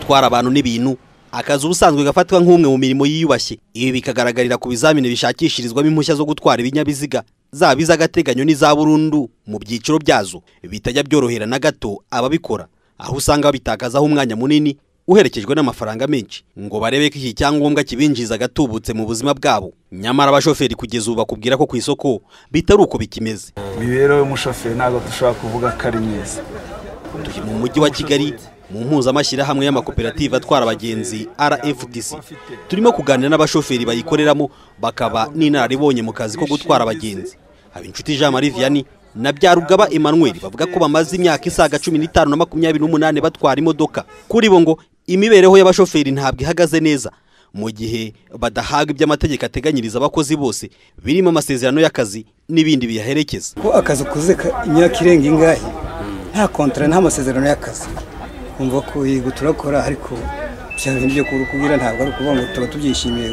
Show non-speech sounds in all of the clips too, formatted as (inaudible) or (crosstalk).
gutwara abantu n'ibintu. Akazi ubusanzwe gafatwa nk'umwe mu mirimo yiyubashye. Ibi bikagaragarira ku bizamini bishakishirizwamo impushya zo gutwara ibinyabiziga zaba iz'agateganyo n'iza burundu mu byiciro byazo. Bitajya byorohera na gato ababikora. Aho usanga babitakazaho umwanya munini uherekejwe n'amafaranga menshi. Ngo barebe ko iki cyangombwa kibinjiza agatubutse mu buzima bwabo. Nyamara abashoferi kugeza ubu bakubwira ko ku isoko bitari uko bikimeze. Imibereho y'umushoferi ntabwo dushobora kuvuga ko ari myiza. Turi mu mujyi wa kigali mu mpuzamashyirahamwe y'amakoperative atwara abagenzi rfdc turimo kuganira n'abashoferi bayikoreramo bakaba n'inararibonye mu kazi ko gutwara abagenzi. Habinshuti jean marie vianney na byarugaba emmanuel bavuga ko bamaze imyaka isaga cumi n'itanu na makumyabiri n'umunani batwara imodoka. Kuri bo ngo imibereho y'abashoferi ntabwo ihagaze neza. Mu gihe badahabwa ibyo amategeko ateganyiriza abakozi bose birimo amasezerano y'akazi n'ibindi biyaherekeza. Ko akazi ukoze imyaka irenga ingahe? Nta kontara nta masezerano y'akazi. Kumva ko yego turakora ariko bya bintu byo kubwira ntabwo ari ukuvuga ngo tuba tubyishimiye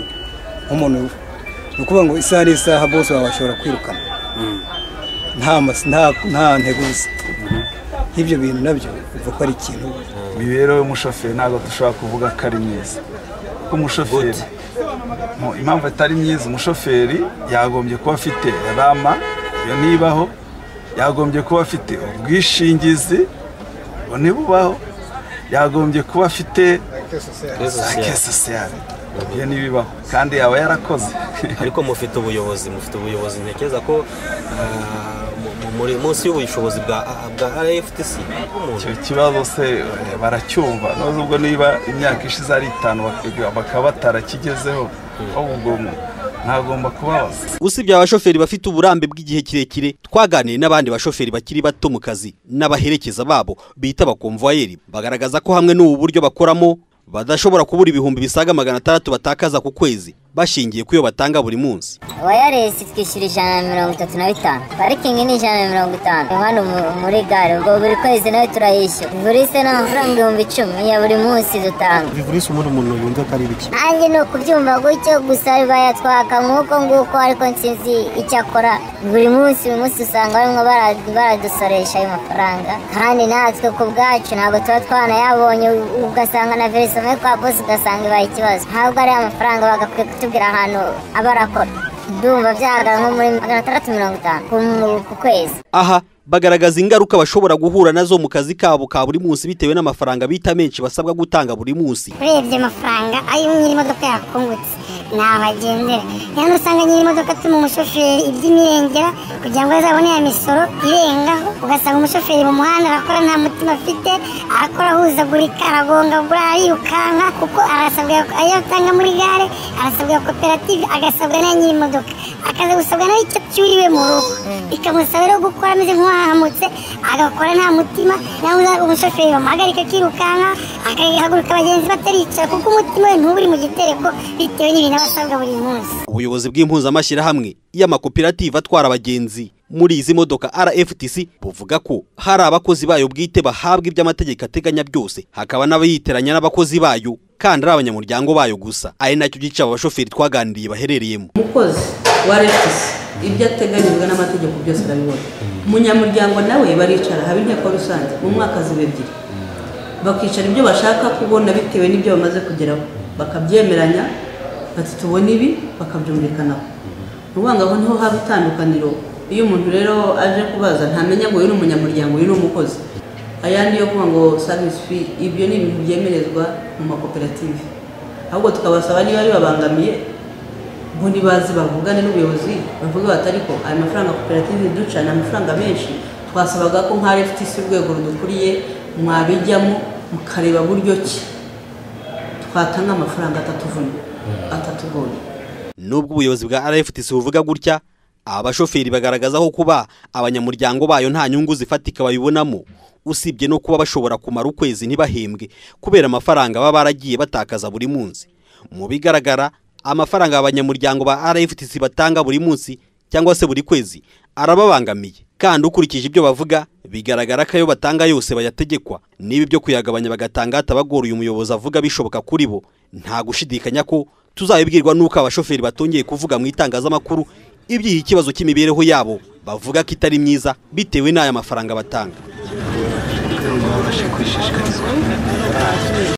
nk'umuntu ni ukuvuga ngo isaha n'isaha bose baba bashobora kwirukana. Nta ntego gusa nk'ibyo bintu na byo bivuga ko ari ikintu imibereho y'umushoferi ntabwo dushobora kuvuga ko ari myiza. Kuko umushoferi impamvu atari myiza umushoferi yagombye kuba afite rama iyo nibaho yagombye kuba afite ubwishingizi ntibubaho yagombye kuba afite za sosiyale iyo ntibibaho kandi yaba yarakoze. (laughs) Ariko mufite ubuyobozi mufite ubuyobozi ntekereza ko muri munsi y'ubushobozi bwa rftc icyo kibazo se baracyumva. Nubwo niba imyaka ishize ari itanu bakaba batarakigezeho ahubwo ntagomba kubabaza. Usibye abashoferi bafite uburambe bw'igihe kirekire twaganiriye n'abandi bashoferi bakiri bato mu kazi n'abaherekeza babo bita abakomvuwayeri bagaragaza ko hamwe n'ubu buryo bakoramo badashobora kubura ibihumbi bisaga magana atandatu batakaza ku kwezi. Bashingiye ku yo batanga buri munsi. Wayaresi twishyura ijana na mirongo itatu na bitanu. Parikingi ni ijana na mirongo itanu. Hano muri gare ubwo buri kwezi nawe turayishyura. Ivurisi ni amafaranga ibihumbi icumi ya buri munsi dutanga. Ivurisi umuntu umuntu yumva ko ari bike nanjye ni ukubyumva gutyo gusa bayatwaka nk'uko nguko ariko nsinzi icyo akora. Buri munsi buri munsi usanga barimo baradusoresha ayo mafaranga. Kandi natwe ku bwacu ntabwo tuba twanayabonye ugasanga na verisome kwa bose ugasanga ibaye ikibazo. Ntabwo ari amafaranga bagakwiye kutubwira ahantu aba arakora ndumva byahagarara nko muri magana atandatu mirongo itanu. Ku kwezi. Aha bagaragaza ingaruka bashobora guhura na zo mu kazi kabo ka buri munsi bitewe n'amafaranga bita menshi basabwa gutanga buri munsi. Urebye amafaranga ayo nyiri imodoka yakungutse. Ntabagendera rero usanga nyiri imodoka atuma umushoferi iby'imirengera kugira ngo azabone ya misoro irengaho ugasanga umushoferi mu muhanda arakora nta mutima afite arakora ahuzagurika aragongagura arirukanka kuko arasabwa ayo atanga muri gare arasabwa koperative agasabwa na nyiri imodoka akaza gusabwa nawe icyo cyuriwe mu rugo. Bikamusaba rero gukora ameze nk'uwahamutse agakora nta mutima nawe umushoferi bamuhagarika akirukanka agahaguruka abagenzi bataricara kuko umutima we ntuburi mu gitereko bitewe n'ibintu aba asabwa buri munsi ubuyobozi bw'impuzamashyirahamwe y'amakoperative atwara abagenzi muri izi modoka rftc buvuga ko hari abakozi bayo bwite bahabwa ibyo amategeko ateganya byose hakaba n'abayiteranya n'abakozi bayo kandi ari abanyamuryango bayo gusa. Ari na cyo gice aba bashoferi twaganiriye baherereyemo. Umukozi wa rftc ibyo ateganyijwe n'amategeko byose arabibona. Umunyamuryango nawe baricara haba inteko rusange mu mwaka ziba ebyiri bakicara ibyo bashaka kubona bitewe n'ibyo bamaze kugeraho. Bakabyemeranya bati tubona ibi? bakabyumvikanaho aho ni ho haba itandukaniro. Iyo umuntu rero aje kubaza ntamenya ngo uyu ni umunyamuryango uyu ni umukozi. Ayandi yo kuvuga ngo savisi fi ibyo ni ibintu byemerezwa mu makoperative. Ahubwo tukabasaba niba bibabangamiye ngo nibazi bavugane n'ubuyobozi bavuga bati ariko aya mafaranga koperative duca ni amafaranga menshi twasabaga ko nka FTC urwego rudukuriye mwabijyamo mukareba buryo ki? Twatanga amafaranga atatuvuna atatugoye nubwo ubuyobozi bwa rftc buvuga gutya aba bashoferi bagaragaza ko kuba abanyamuryango bayo nta nyungu zifatika babibonamo usibye no kuba bashobora kumara ukwezi ntibahembwe kubera amafaranga baba baragiye batakaza buri munsi. Mu bigaragara amafaranga abanyamuryango ba rftc batanga buri munsi cyangwa se buri kwezi arababangamiye. Kandi ukurikije ibyo bavuga bigaragara ko ayo batanga yose bayategekwa. Niba ibyo kuyagabanya bagatanga hatabagora uyu muyobozi avuga bishoboka kuri bo. Nta gushidikanya ko tuzabibwirwa n'uko abashoferi batongeye kuvuga mu itangazamakuru iby'iyi kibazo cy'imibereho yabo bavuga ko itari myiza bitewe n'aya mafaranga batanga.